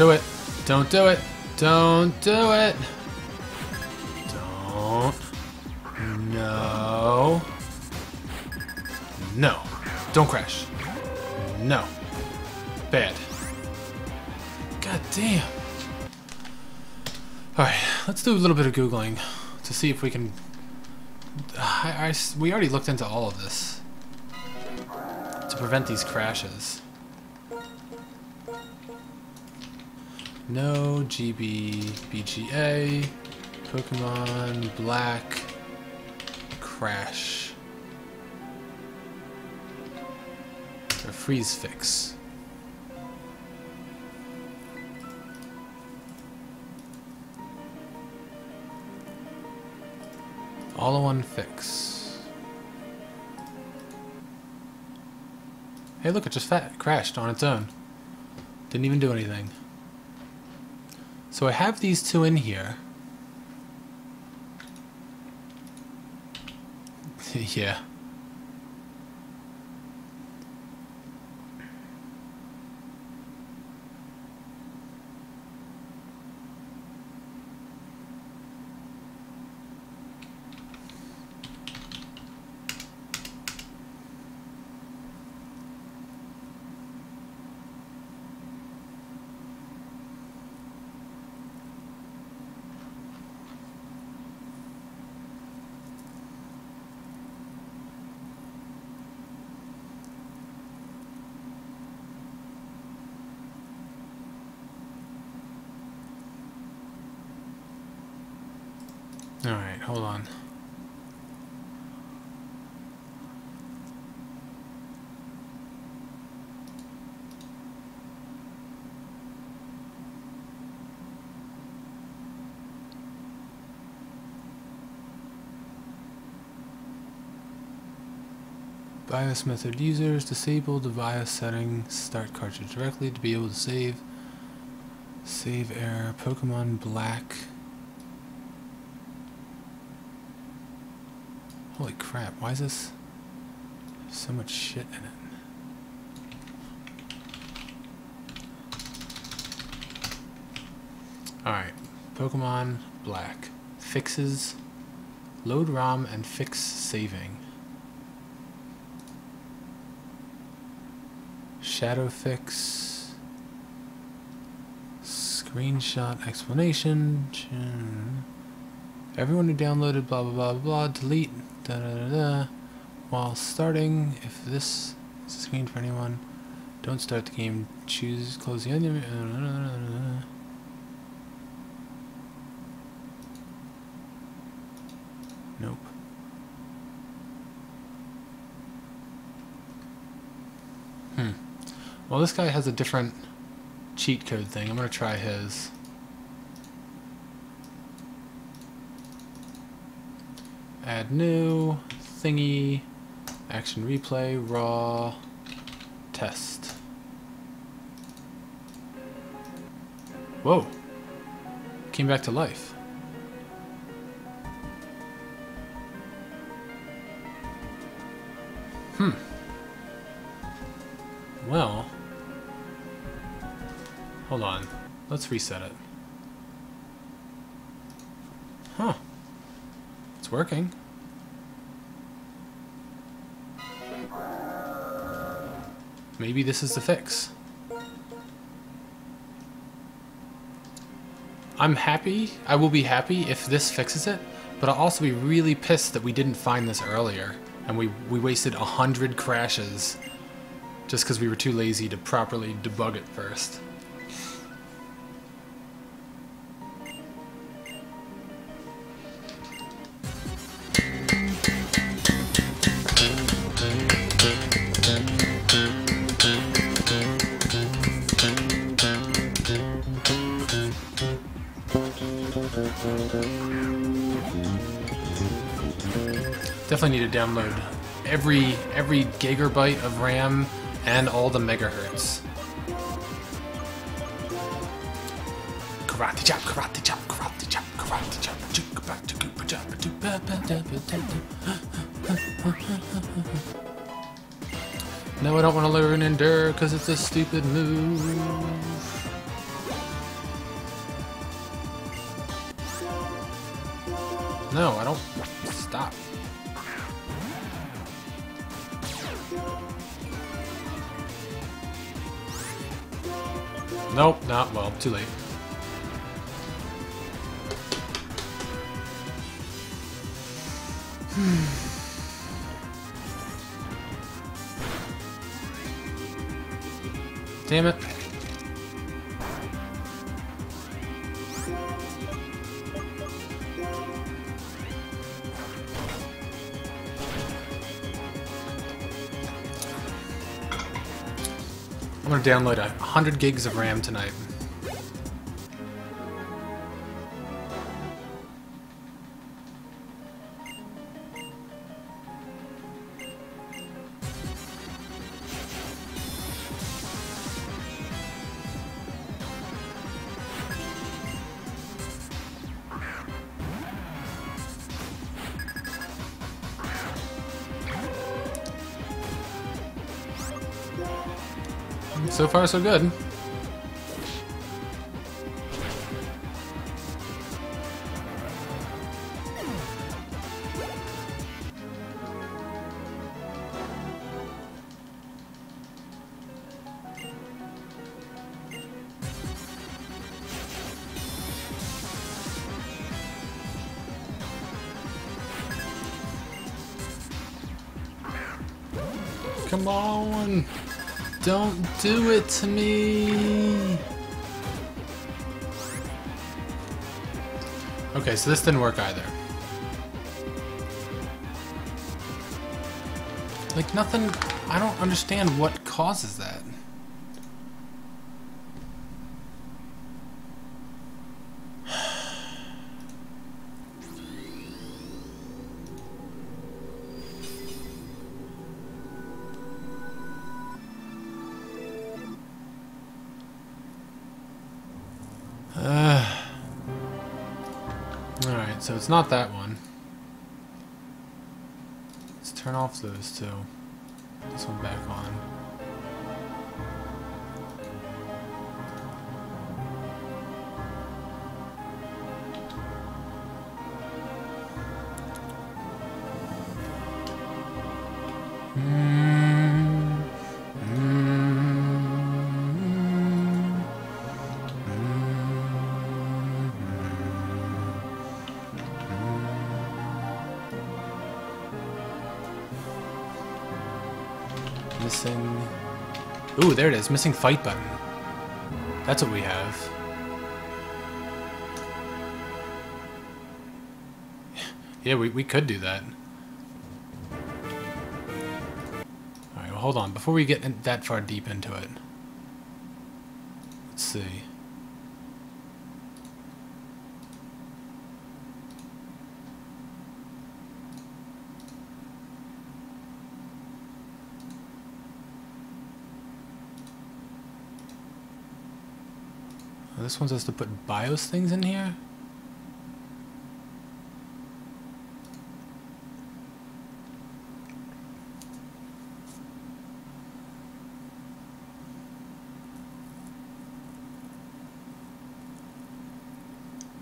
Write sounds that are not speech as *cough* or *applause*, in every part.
do it. Don't do it. Don't do it. Don't. No. No. Don't crash. No. Bad. God damn. Alright, let's do a little bit of Googling to see if we can... I, I we already looked into all of this to prevent these crashes. No GB BGA Pokemon Black Crash or Freeze Fix. All in one fix. Hey, look, it just fat crashed on its own. Didn't even do anything. So I have these two in here. *laughs* yeah. Alright, hold on. BIOS method users disable the BIOS setting start cartridge directly to be able to save save error Pokemon Black Holy crap, why is this so much shit in it? Alright, Pokemon Black. Fixes, load ROM and fix saving. Shadow fix. Screenshot explanation. Everyone who downloaded blah blah blah blah delete da da da da. While starting, if this is a screen for anyone, don't start the game. Choose close the onion. uh, Nope. Hmm. Well, this guy has a different cheat code thing. I'm gonna try his. Add new thingy, action replay, raw, test. Whoa. Came back to life. Let's reset it. Huh. It's working. Maybe this is the fix. I'm happy. I will be happy if this fixes it, but I'll also be really pissed that we didn't find this earlier and we, we wasted a hundred crashes just because we were too lazy to properly debug it first. Download every every gigabyte of RAM and all the megahertz. Karate chop, karate chop, karate chop, karate chop. No, I don't want to learn endure because it's a stupid move. No, I don't. Nope, not well, too late. *sighs* Damn it. I'm gonna download a 100 gigs of RAM tonight. Far, so good. To me! Okay, so this didn't work either. Like, nothing... I don't understand what causes that. So it's not that one. Let's turn off those two. This one back on. There it is. Missing fight button. That's what we have. Yeah, we, we could do that. Alright, well, hold on. Before we get that far deep into it. Let's see. This one says to put BIOS things in here?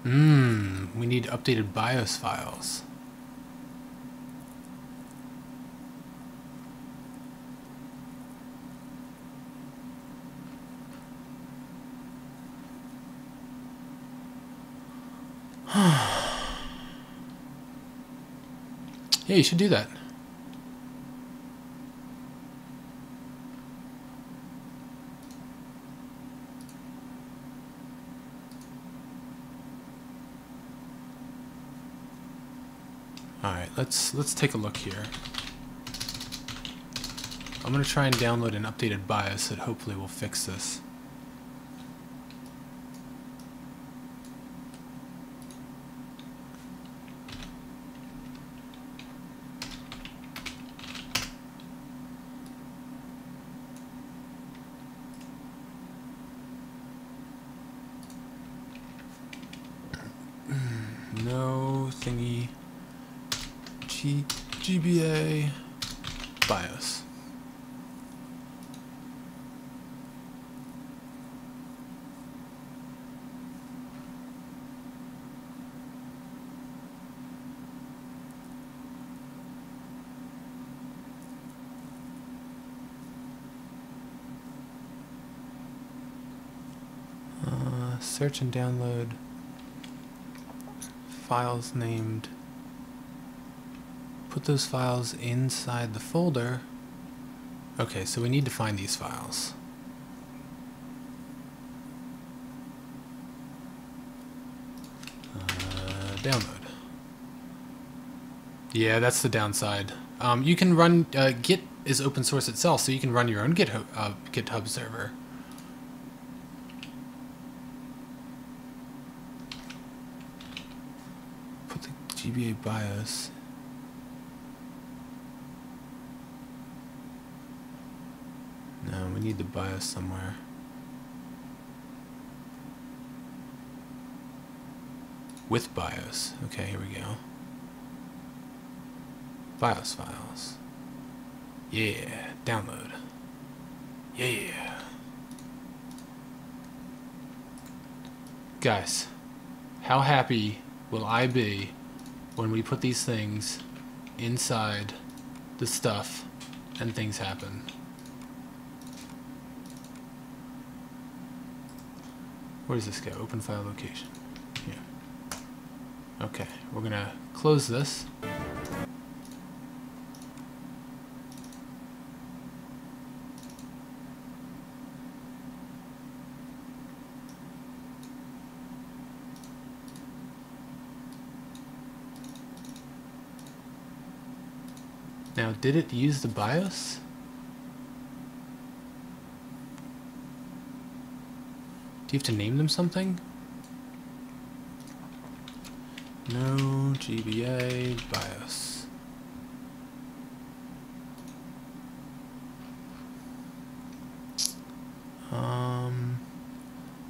Mmm, we need updated BIOS files. Yeah, you should do that. All right, let's let's take a look here. I'm gonna try and download an updated BIOS that hopefully will fix this. thingy. G GBA BIOS. Uh, search and download files named put those files inside the folder. Okay so we need to find these files. Uh, download. Yeah that's the downside. Um, you can run uh, git is open source itself so you can run your own github, uh, github server put the GBA BIOS. No, we need the BIOS somewhere. With BIOS. Okay, here we go. BIOS files. Yeah, download. Yeah. Guys, how happy will I be when we put these things inside the stuff and things happen? Where does this go? Open file location. Yeah. Okay, we're gonna close this. Did it use the BIOS? Do you have to name them something? No GBA BIOS. Um,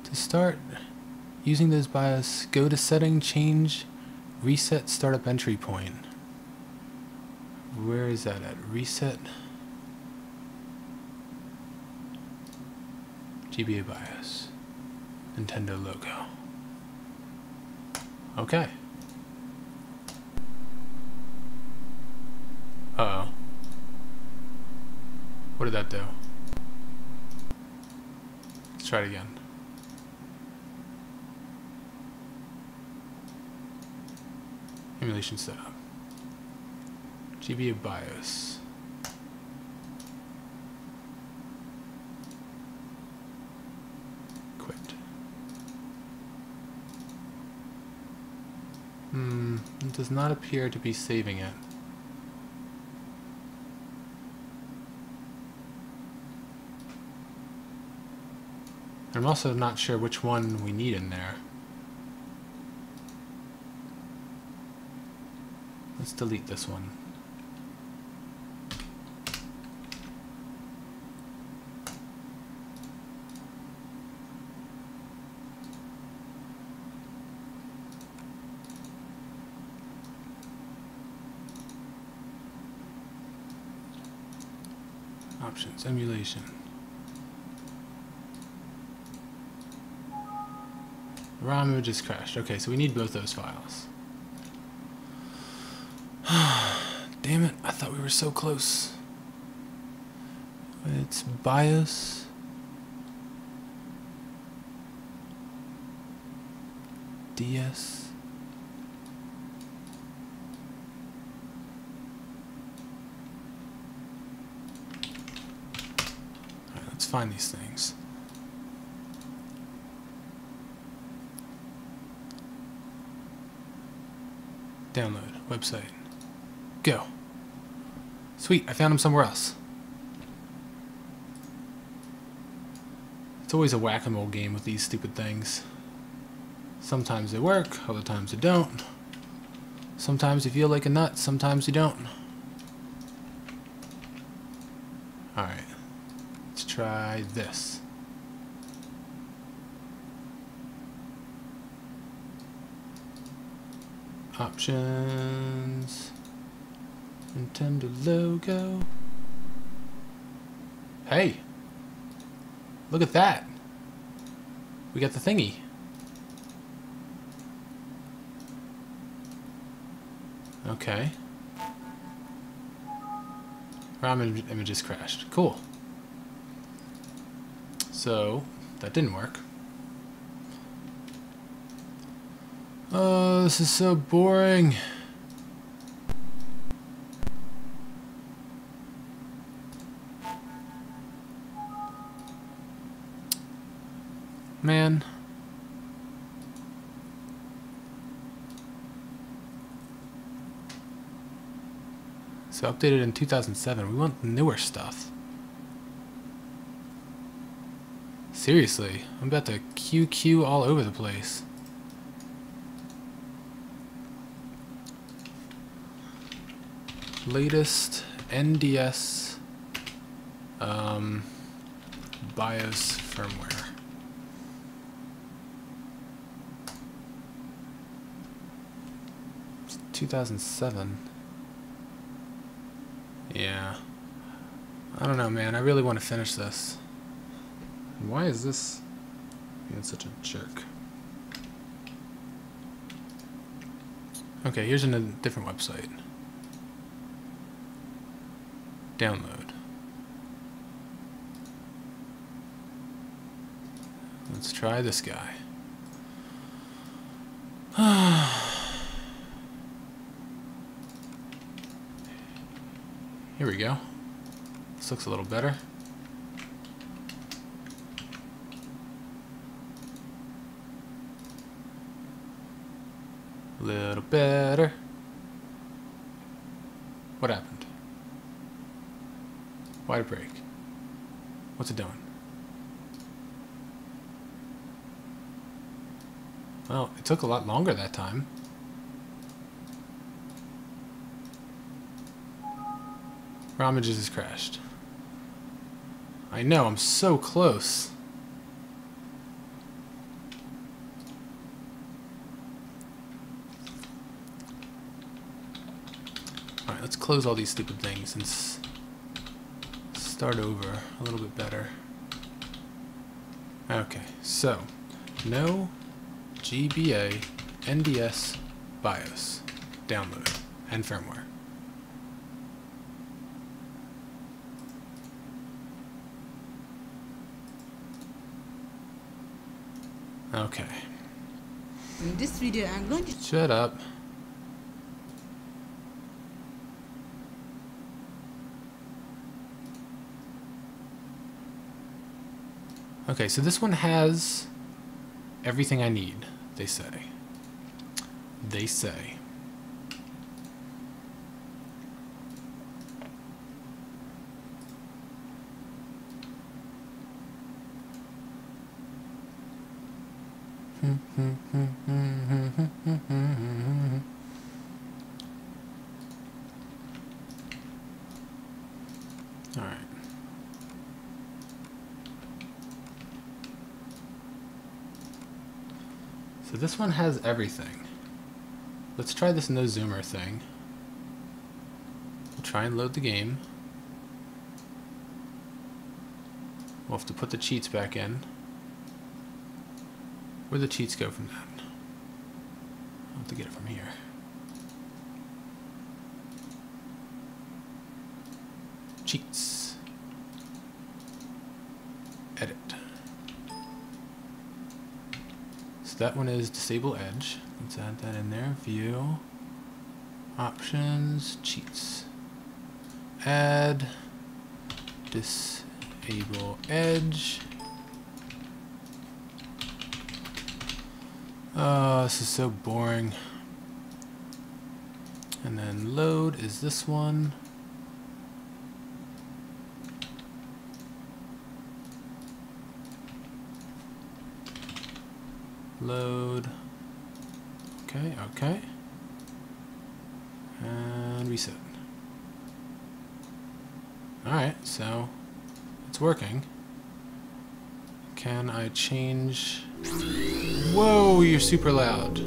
to start using those BIOS, go to setting, change, reset startup entry point. Where is that at? Reset. GBA BIOS. Nintendo logo. Okay. Uh oh. What did that do? Let's try it again. Emulation setup. GBA BIOS. Quit. Hmm, it does not appear to be saving it. I'm also not sure which one we need in there. Let's delete this one. Options, emulation. ROM is crashed. Okay, so we need both those files. *sighs* Damn it, I thought we were so close. It's BIOS. DS. Alright, let's find these things. Download, website. Go. Sweet, I found them somewhere else. It's always a whack-a-mole game with these stupid things. Sometimes they work, other times they don't. Sometimes you feel like a nut, sometimes you don't. Alright. Let's try this. Options. Nintendo logo. Hey! Look at that! We got the thingy. Okay. Im images crashed. Cool. So, that didn't work. Oh, this is so boring. Man. So updated in 2007. We want newer stuff. Seriously, I'm about to QQ all over the place. Latest NDS um, BIOS firmware. It's 2007. Yeah. I don't know, man. I really want to finish this. Why is this being such a jerk? Okay, here's a different website. Download. Let's try this guy. *sighs* Here we go. This looks a little better. A little better. What happened? Why'd it break? What's it doing? Well, it took a lot longer that time. Ramages has crashed. I know, I'm so close. Let's close all these stupid things and start over a little bit better. Okay, so, no GBA NDS BIOS download and firmware. Okay. In this video, I'm going to Shut up. Okay, so this one has everything I need, they say. They say. Alright. So this one has everything. Let's try this no zoomer thing. We'll try and load the game. We'll have to put the cheats back in. Where the cheats go from that? I'll have to get it from here. Cheats. That one is disable edge. Let's add that in there. View. Options. Cheats. Add. Disable edge. Oh, this is so boring. And then load is this one. load. Okay, okay. And reset. Alright, so it's working. Can I change... Whoa, you're super loud.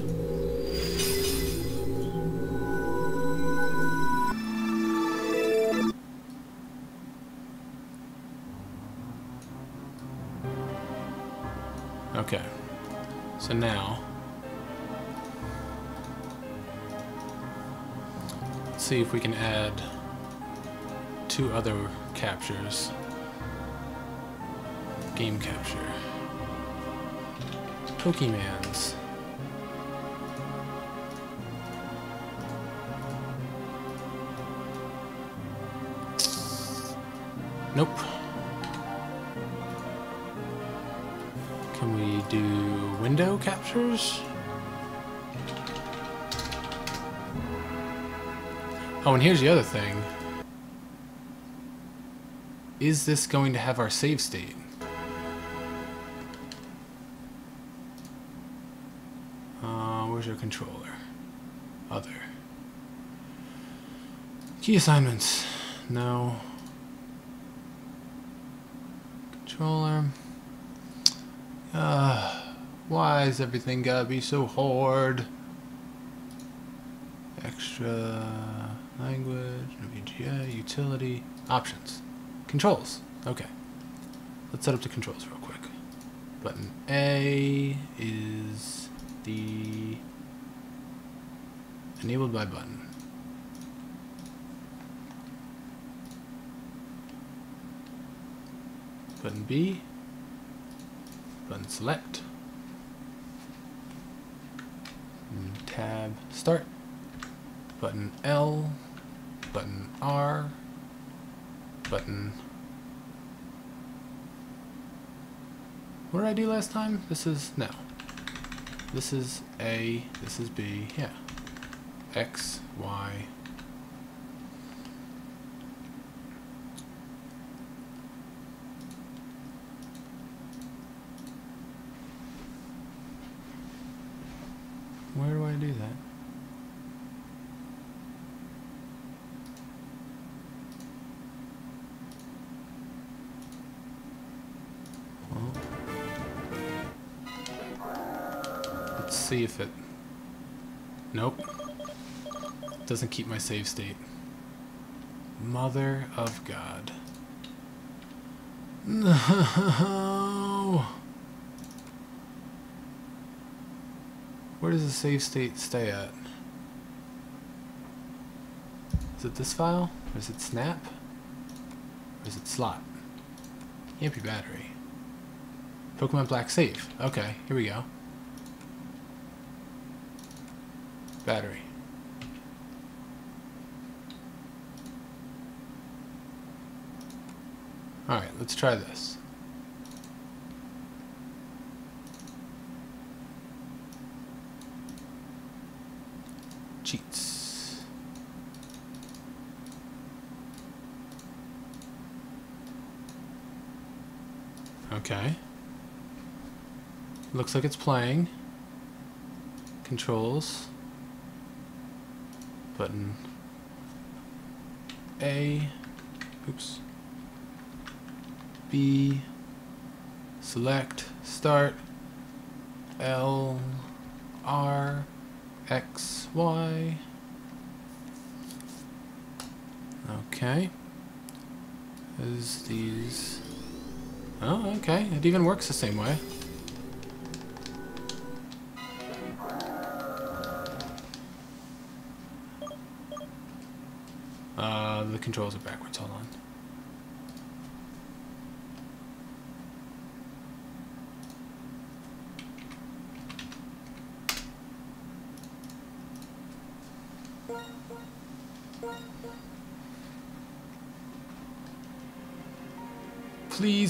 Okay. So now... Let's see if we can add two other captures. Game capture. Pokemans. Nope. Oh, and here's the other thing. Is this going to have our save state? Uh, where's your controller? Other. Key assignments. No. Controller. Uh, why is everything gotta be so hard? Extra language, VGA, utility, options. Controls. Okay. Let's set up the controls real quick. Button A is the enabled by button. Button B, button select, and tab start, button L, button R, button. What did I do last time? This is, no. This is A, this is B, yeah. X, Y. Where do I do that? Let's see if it... Nope. Doesn't keep my save state. Mother of God. No! *laughs* *laughs* Where does the save state stay at? Is it this file? Or is it snap? Or is it slot? Can't be battery. Pokemon Black save. Okay, here we go. Battery. Alright, let's try this. Cheats. Okay. Looks like it's playing. Controls. Button A. Oops. B. Select. Start. L. R. X. Y. Okay. Is these... Oh, okay. It even works the same way. Uh, the controls are backwards. Hold on.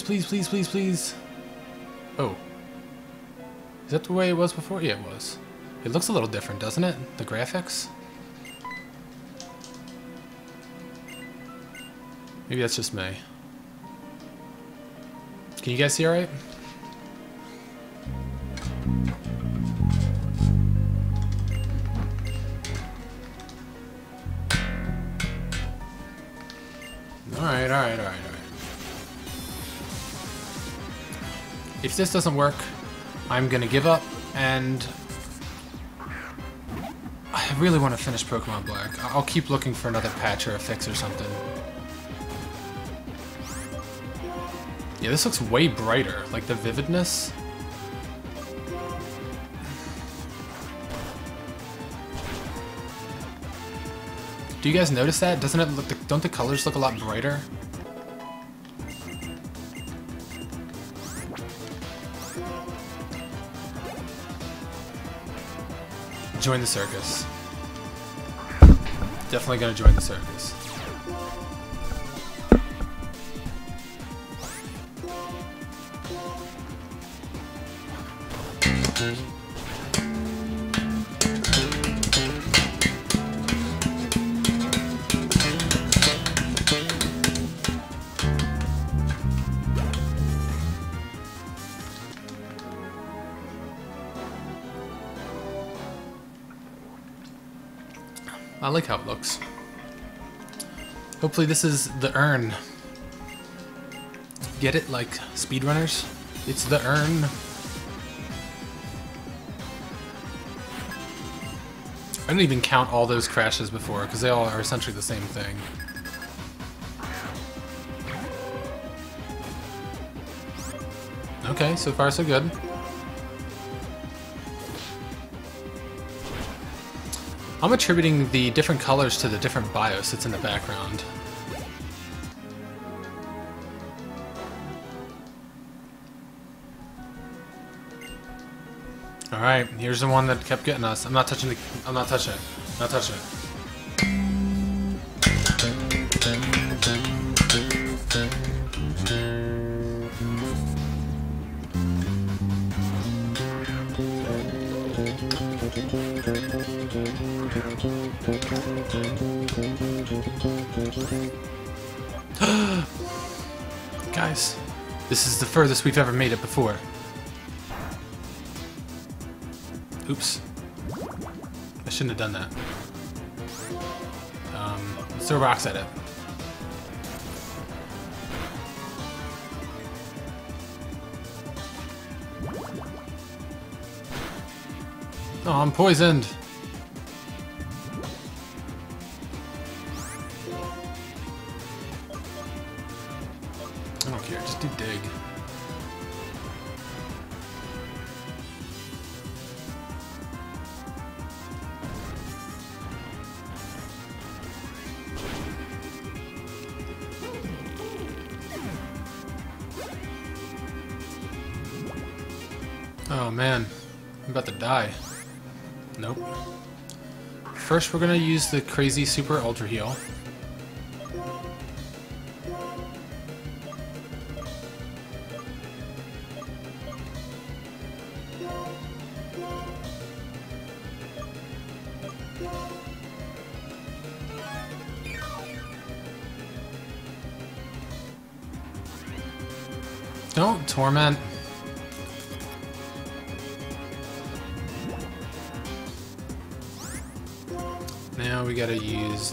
Please, please, please, please, please. Oh. Is that the way it was before? Yeah, it was. It looks a little different, doesn't it? The graphics? Maybe that's just me. Can you guys see alright? Alright, alright, alright, if this doesn't work, I'm gonna give up, and I really want to finish Pokemon Black. I'll keep looking for another patch or a fix or something. Yeah, this looks way brighter, like the vividness. Do you guys notice that? Doesn't it look, don't the colors look a lot brighter? Join the circus. Definitely gonna join the circus. Like how it looks. Hopefully this is the urn. Get it? Like speedrunners? It's the urn. I didn't even count all those crashes before, because they all are essentially the same thing. Okay, so far so good. I'm attributing the different colors to the different BIOS that's in the background. Alright, here's the one that kept getting us. I'm not touching the... I'm not touching it. Not touching it. Furthest we've ever made it before. Oops. I shouldn't have done that. Um, let's throw rocks at it. Oh, I'm poisoned. Nope. First, we're gonna use the crazy super ultra heal. Don't torment.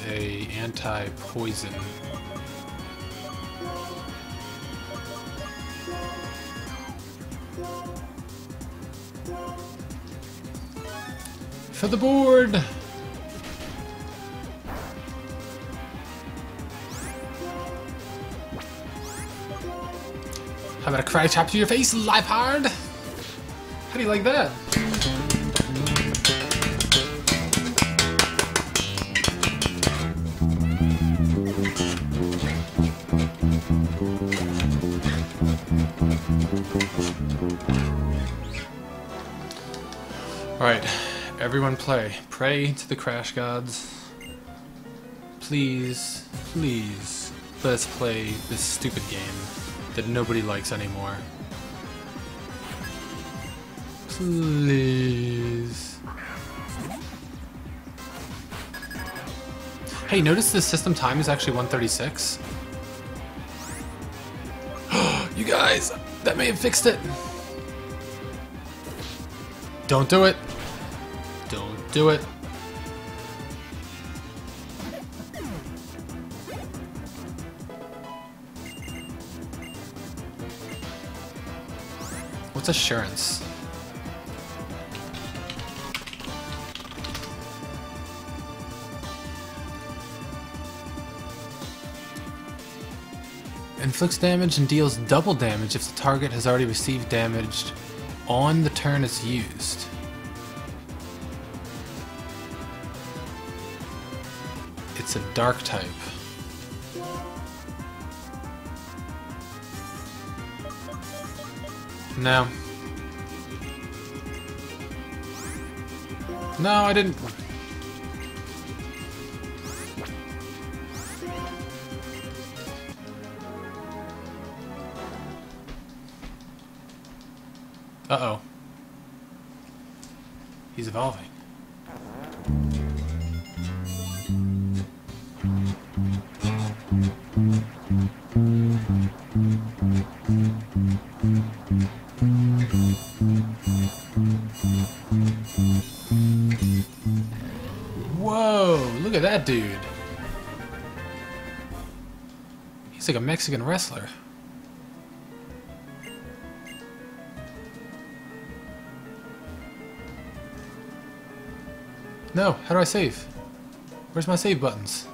A anti-poison. For the board! How about a cry chop to your face, life hard? How do you like that? Alright, everyone play. Pray to the crash gods. Please, please, let us play this stupid game that nobody likes anymore. Please. Hey, notice the system time is actually 136? *gasps* you guys, that may have fixed it. Don't do it. Don't it. What's assurance? Inflicts damage and deals double damage if the target has already received damage on the turn it's used. It's a dark type. No. No, I didn't. Dude. He's like a Mexican wrestler. No, how do I save? Where's my save buttons?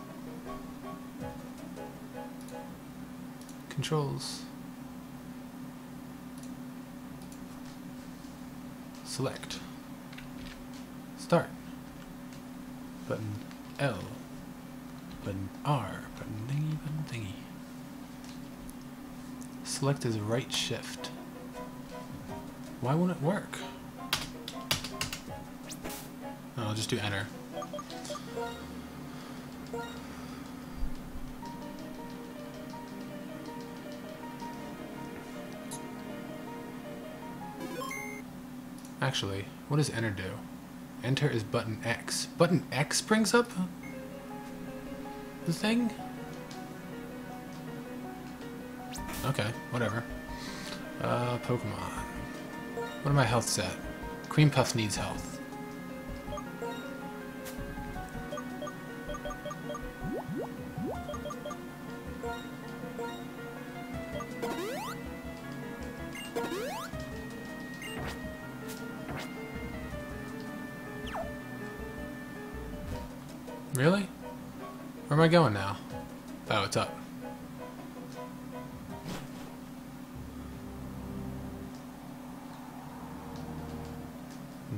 Controls. Select. Start. Button L. Button R. Button thingy, button thingy. Select is right shift. Why won't it work? No, I'll just do enter. Actually, what does enter do? Enter is button X. Button X brings up the thing? Okay, whatever. Uh, Pokemon. What are my health set? Cream Puff needs health. Going now? Oh, it's up.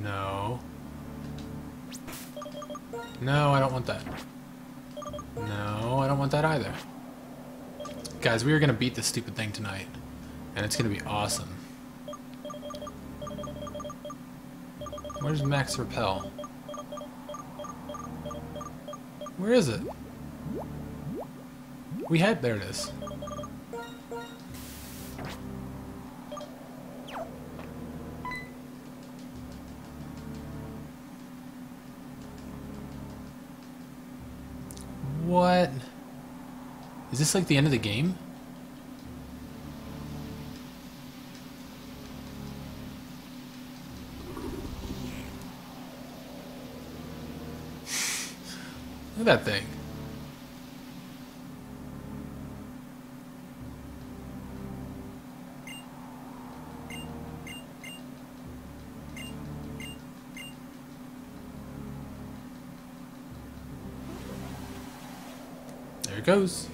No. No, I don't want that. No, I don't want that either. Guys, we are going to beat this stupid thing tonight. And it's going to be awesome. Where's Max Repel? Where is it? We had... There it is. What? Is this like the end of the game? *sighs* Look at that thing. Goes.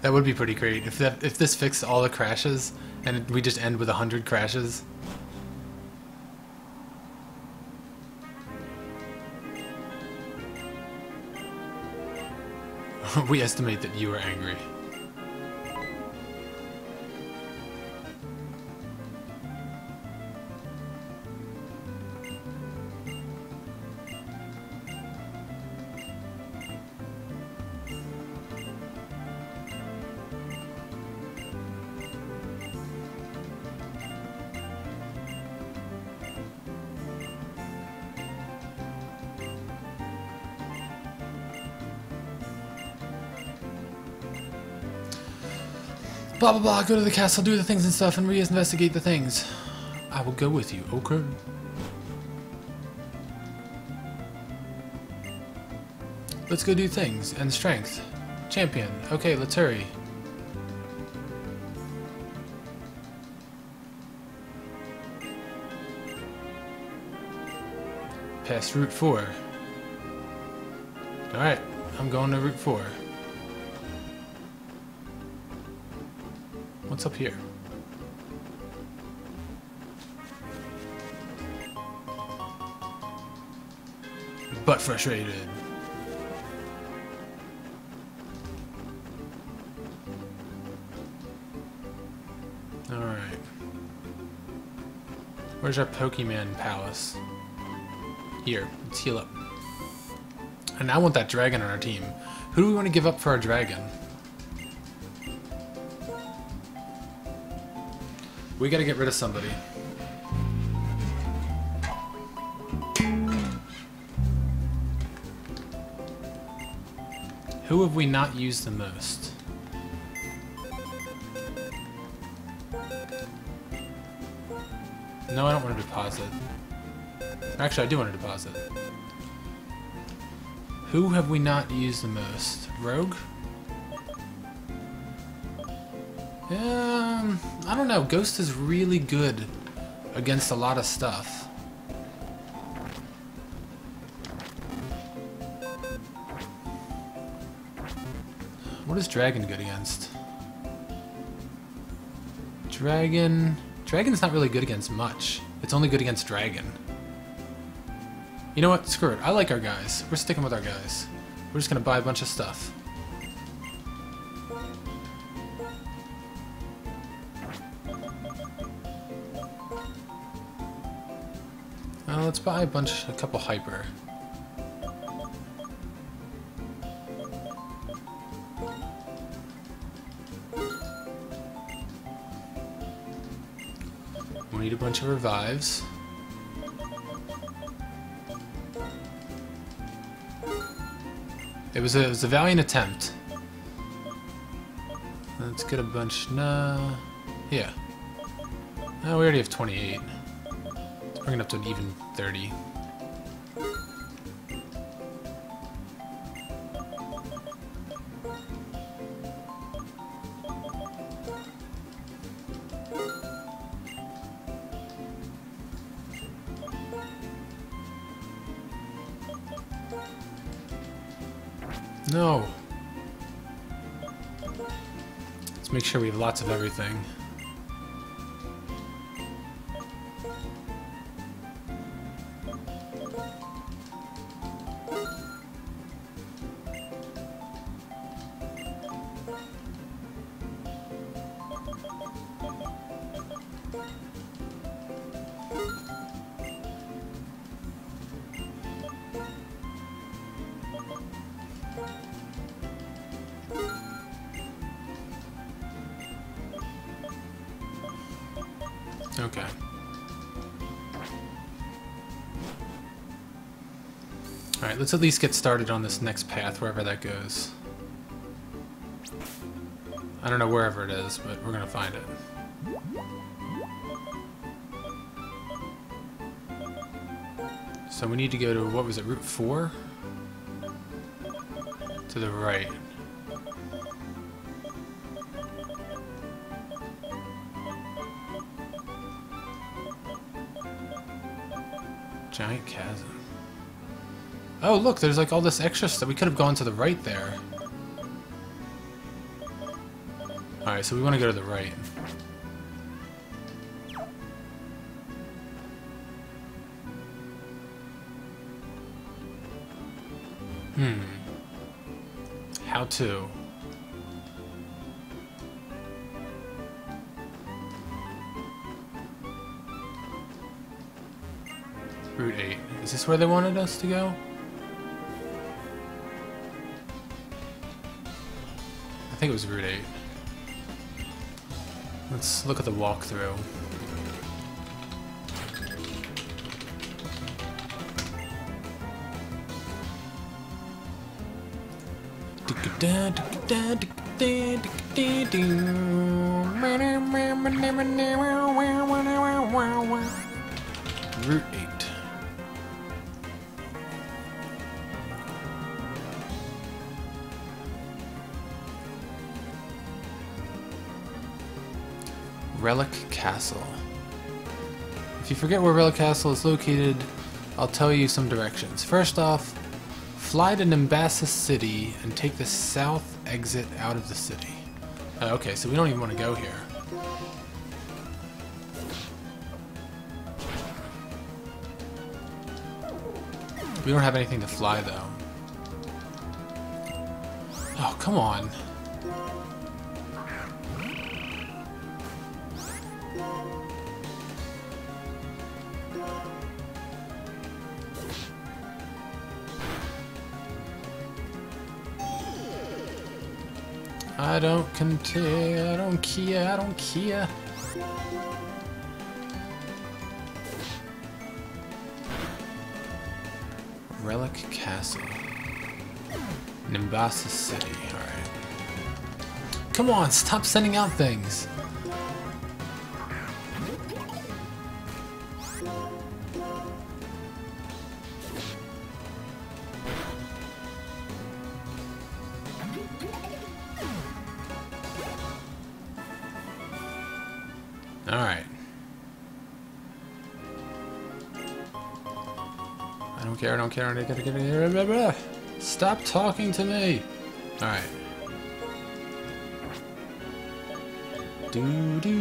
That would be pretty great if that if this fixed all the crashes and we just end with a hundred crashes. *laughs* we estimate that you are angry. Blah blah blah, go to the castle, do the things and stuff, and re-investigate the things. I will go with you, okay? Let's go do things, and strength. Champion. Okay, let's hurry. past Route 4. Alright, I'm going to Route 4. What's up here? But frustrated. Alright. Where's our Pokemon Palace? Here, let's heal up. And I want that dragon on our team. Who do we want to give up for our dragon? We gotta get rid of somebody. Who have we not used the most? No, I don't want to deposit. Actually, I do want to deposit. Who have we not used the most? Rogue? Um, I don't know. Ghost is really good against a lot of stuff. What is Dragon good against? Dragon... Dragon's not really good against much. It's only good against Dragon. You know what? Screw it. I like our guys. We're sticking with our guys. We're just gonna buy a bunch of stuff. Buy a bunch, a couple hyper. We need a bunch of revives. It was a, it was a valiant attempt. Let's get a bunch. nah, Yeah. Oh, we already have 28. Bring it up to an even 30. No. Let's make sure we have lots of everything. Let's at least get started on this next path, wherever that goes. I don't know wherever it is, but we're gonna find it. So we need to go to, what was it, Route 4? To the right. Oh, look, there's like all this extra stuff. We could have gone to the right there. Alright, so we want to go to the right. Hmm. How to? Route 8. Is this where they wanted us to go? Think it was Route 8. Let's look at the walkthrough. Relic Castle. If you forget where Relic Castle is located, I'll tell you some directions. First off, fly to Nimbasa City and take the south exit out of the city. Uh, okay, so we don't even want to go here. We don't have anything to fly, though. Oh, come on. I don't care, I don't care, I don't care. Relic Castle. Nimbasa City, alright. Come on, stop sending out things! I don't care, blah, blah, blah. Stop talking to me! Alright. Do do.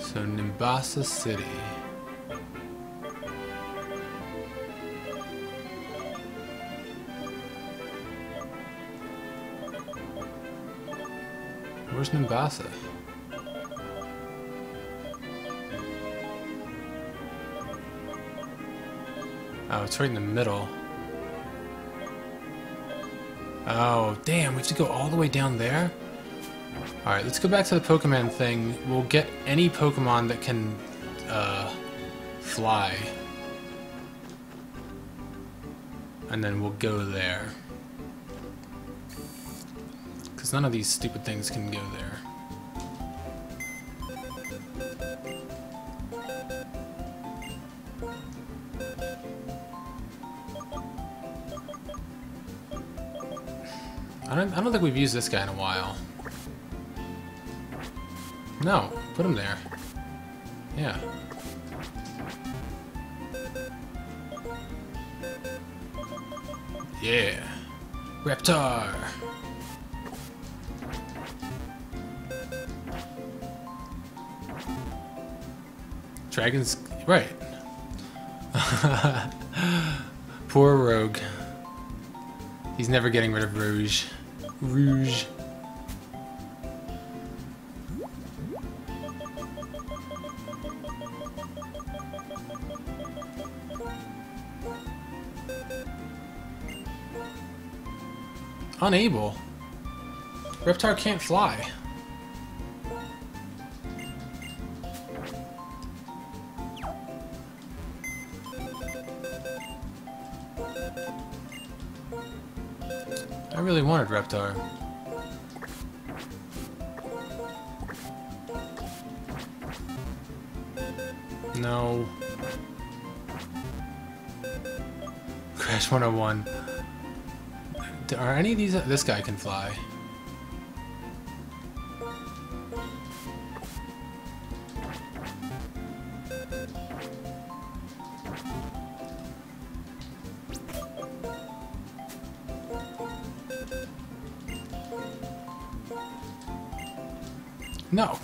So Nimbasa City. Where's Nimbasa? Oh, it's right in the middle. Oh, damn, we have to go all the way down there? Alright, let's go back to the Pokemon thing. We'll get any Pokemon that can, uh, fly. And then we'll go there. Because none of these stupid things can go there. Don't, I don't think we've used this guy in a while. No, put him there. Yeah. Yeah. Reptar! Dragons... Right. *laughs* Poor Rogue. He's never getting rid of Rouge. Rouge. Unable. Reptar can't fly. Reptar. No. Crash 101. Are any of these... This guy can fly.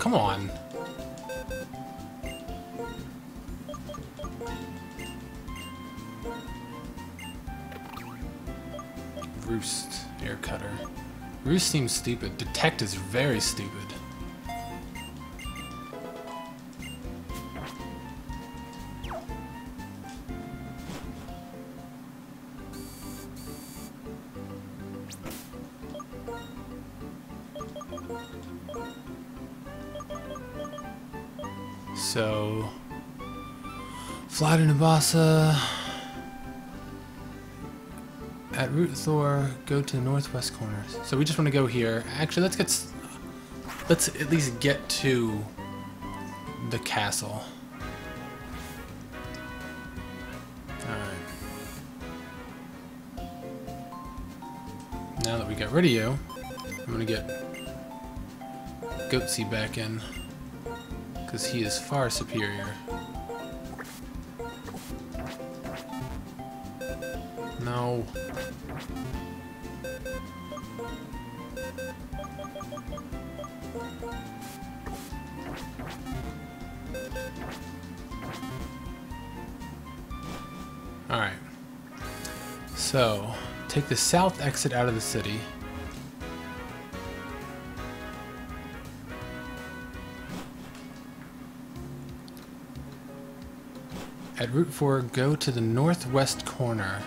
Come on. Roost, air cutter. Roost seems stupid. Detect is very stupid. To Nimbasa. At Route Thor, go to the northwest corners. So we just want to go here. Actually, let's get. Let's at least get to the castle. Alright. Now that we got rid of you, I'm gonna get Goatsy back in. Because he is far superior. Alright. So, take the south exit out of the city. At Route 4, go to the northwest corner.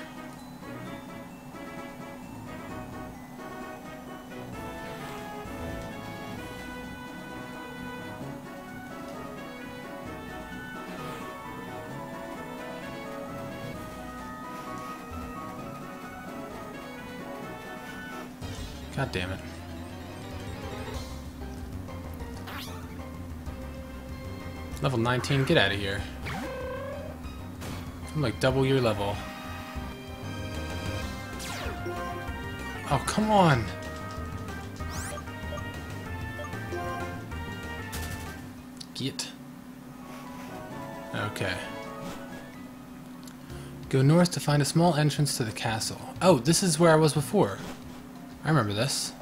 God damn it. Level 19, get out of here. I'm like double your level. Oh, come on! Get. Okay. Go north to find a small entrance to the castle. Oh, this is where I was before. I remember this.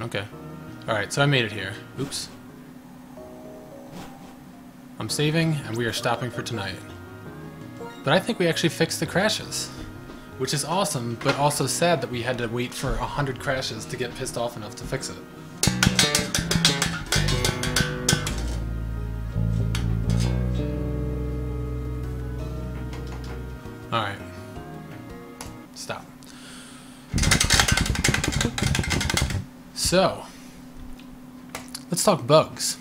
Okay. Alright, so I made it here. Oops. I'm saving, and we are stopping for tonight. But I think we actually fixed the crashes. Which is awesome, but also sad that we had to wait for a hundred crashes to get pissed off enough to fix it. Alright. Stop. So, talk bugs.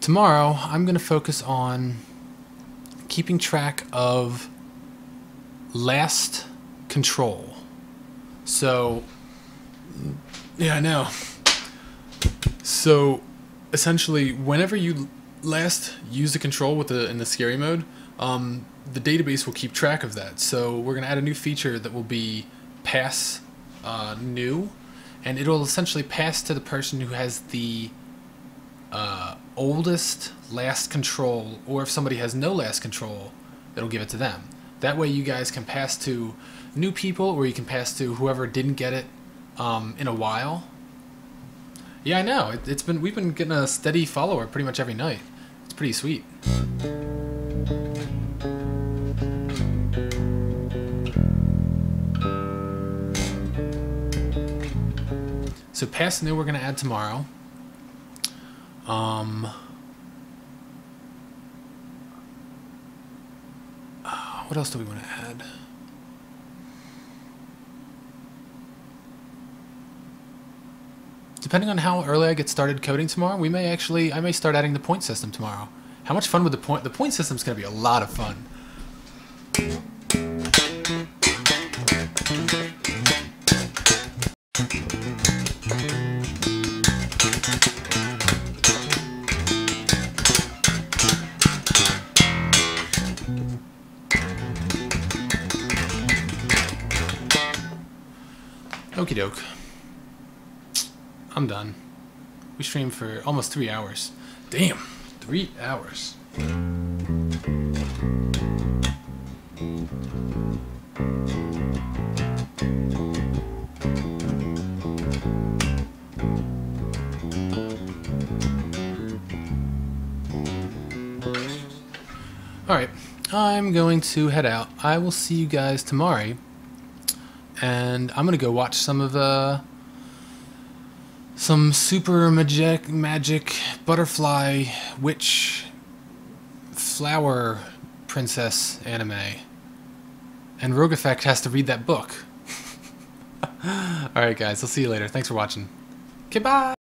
Tomorrow, I'm going to focus on keeping track of last control. So, yeah, I know. So, essentially, whenever you last use the control with the in the scary mode, um, the database will keep track of that. So, we're going to add a new feature that will be pass uh, new, and it'll essentially pass to the person who has the uh, oldest last control, or if somebody has no last control, it'll give it to them. That way, you guys can pass to new people, or you can pass to whoever didn't get it um, in a while. Yeah, I know. It, it's been we've been getting a steady follower pretty much every night. It's pretty sweet. So pass new we're gonna add tomorrow. Um, uh, what else do we want to add? Depending on how early I get started coding tomorrow, we may actually I may start adding the point system tomorrow. How much fun would the point the point system's gonna be a lot of fun. Doke. I'm done. We streamed for almost three hours. Damn, three hours. Alright, I'm going to head out. I will see you guys tomorrow and I'm gonna go watch some of uh, some super magic magic butterfly witch flower princess anime. And Rogue Effect has to read that book. *laughs* Alright guys, I'll see you later. Thanks for watching. Goodbye!